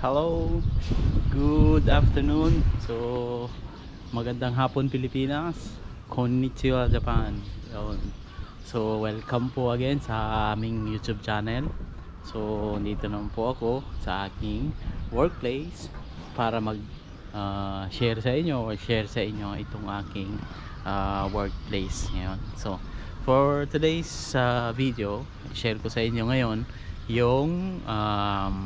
Hello, good afternoon. So, magandang hapon Pilipinas. Konnichiwa Japan. So, welcome po again sa aming YouTube channel. So, dito naman po ako sa aking workplace para mag uh, share sa inyo or share sa inyo itong aking uh, workplace ngayon. So, for today's uh, video, share ko sa inyo ngayon yung um,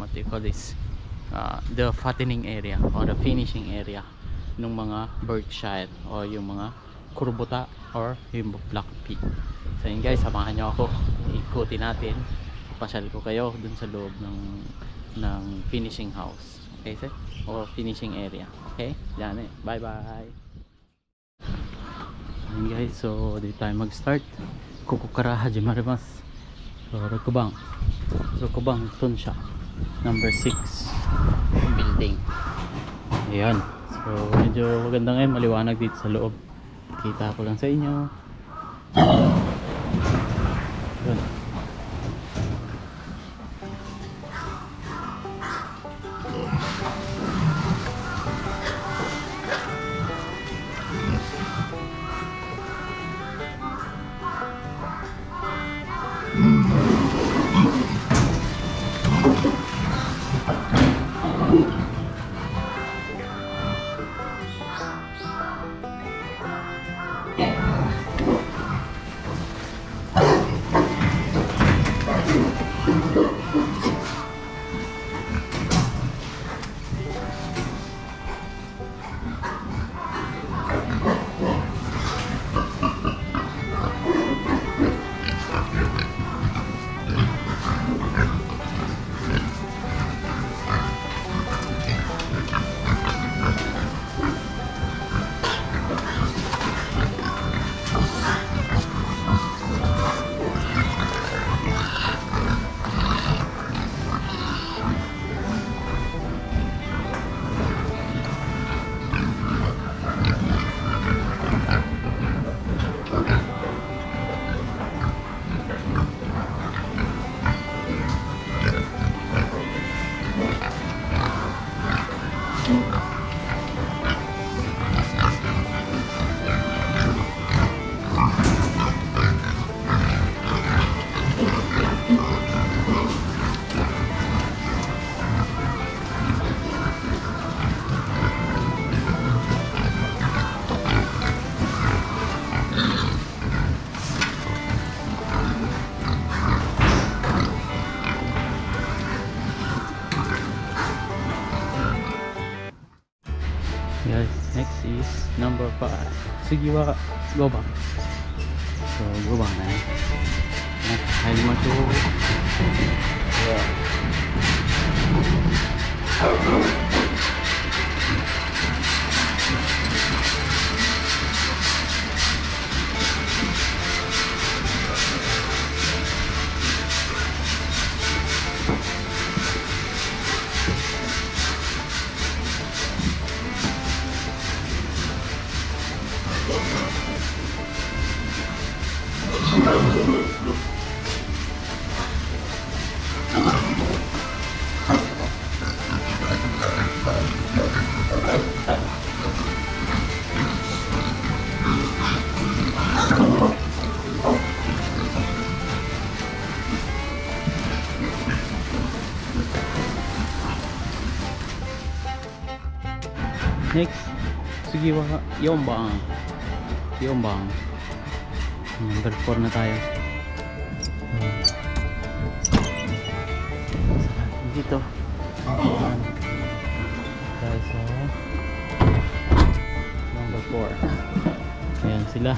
what do you call this? Uh, the fattening area or the finishing area ng mga Berkshire o yung mga kurbuta or yung black pea. So yun guys samahan nyo ako. Ikutin natin. Pasyal ko kayo dun sa loob ng ng finishing house. Okay sir? O finishing area. Okay? Yan eh. Bye bye yun guys so dito tayo mag start kukukara hajimarimasu so Rokubang Rokubang Tonsha number 6 building. Ayan. So medyo maganda ngayon. Maliwanag dito sa loob. Kita ko lang sa inyo 次は5番そう5番ね。なんか入りましょう。次は4番。4番。Number 4 na tayo. Dito. Tayo sa number 4. Ayan sila.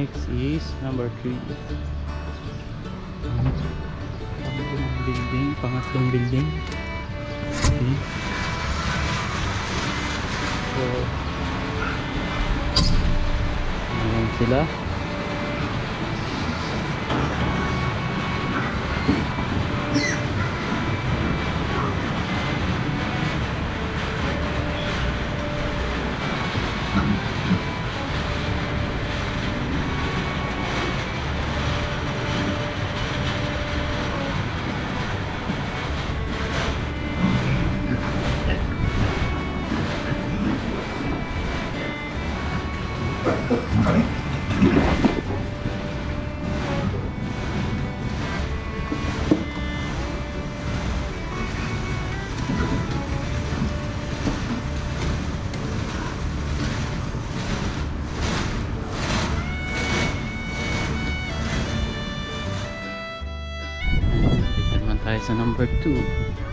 Next is number 3 pangatlong building pangatlong building. Okay. So ayan sila tayo number 2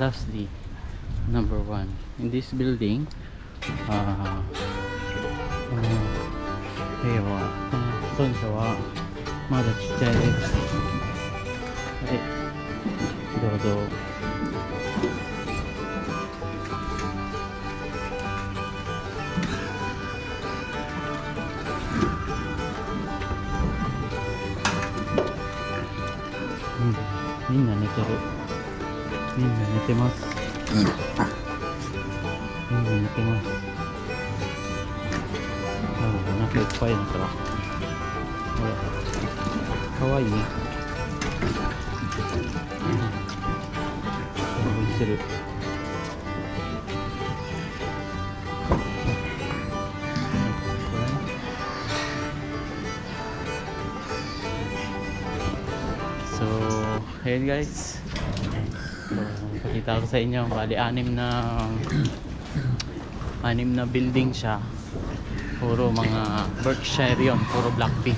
And lastly, number one, in this building, uh, uh, 部屋は、この本社はまだちっちゃいです。はい、どうぞ。うん、みんな寝てる。みん。な寝てます。みん。な寝てます。多分お腹いっぱいだから。ほら、かわいいね。うん。応援してる。So, ayun guys. Pakita ko sa inyo, bali anim na anim na building siya. Puro mga Berkshire yun, puro Black Pea.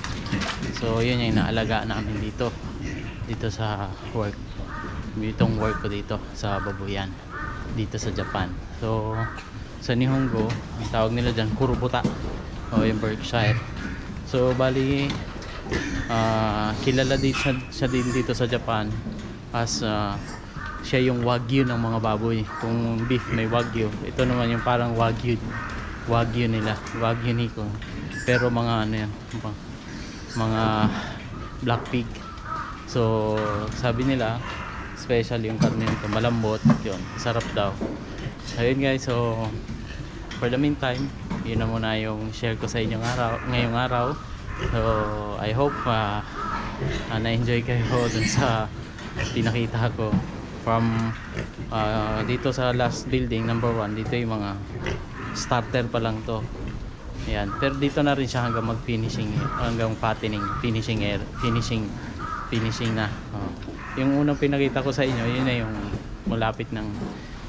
So, yun yung inaalaga namin dito. Dito sa work. Itong work ko dito sa Babuyan. Dito sa Japan. So, sa Nihongo, ang tawag nila dyan, Kurubuta. O yung Berkshire. So, bali, ah kilala din siya, siya din dito sa Japan as ah, siya yung wagyu ng mga baboy. Kung beef may wagyu. Ito naman yung parang wagyu wagyu nila wagyu niko. Pero mga ano yan mga, black pig. So sabi nila special yung karne nito malambot yun sarap daw. Ayun guys so for the meantime yun na muna yung share ko sa inyong araw ngayong araw. So I hope uh, uh, na-enjoy kayo dun sa pinakita ko from uh, dito sa last building number 1 dito yung mga starter pa lang to Ayan. Pero dito na rin siya hanggang mag-finishing, hanggang patining, finishing air, finishing, finishing na. Oh. Yung unang pinakita ko sa inyo, yun na yung malapit ng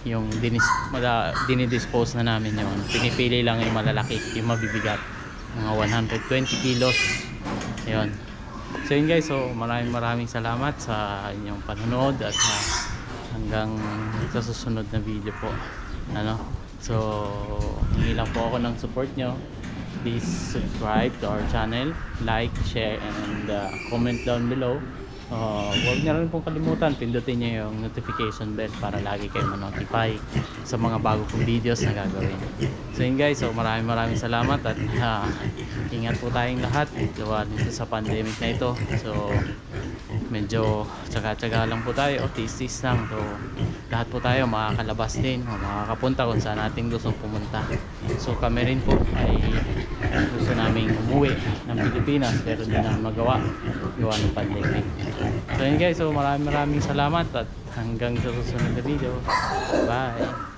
yung dinis, mala, dinidispose na namin yun. Pinipili lang yung malalaki, yung mabibigat. Mga 120 kilos. Ayun. So yun guys, so maraming maraming salamat sa inyong panonood at ah, hanggang sa susunod na video po. Ano? So, hingi lang po ako ng support nyo. Please subscribe to our channel, like, share, and uh, comment down below. Uh, huwag niyo rin pong kalimutan, pindutin niyo yung notification bell para lagi kayo ma-notify sa mga bago kong videos na gagawin. So yun guys, so maraming maraming salamat at uh, ingat po tayong lahat gawa dito sa pandemic na ito. So medyo tsaga-tsaga lang po tayo tis-tis lang. So lahat po tayo makakalabas din o makakapunta kung saan ating gustong pumunta. So kami rin po ay gusto naming umuwi ng Pilipinas pero hindi namin magawa gawa ng pandemic. So yun guys, so maraming maraming salamat at hanggang sa susunod na video. Bye!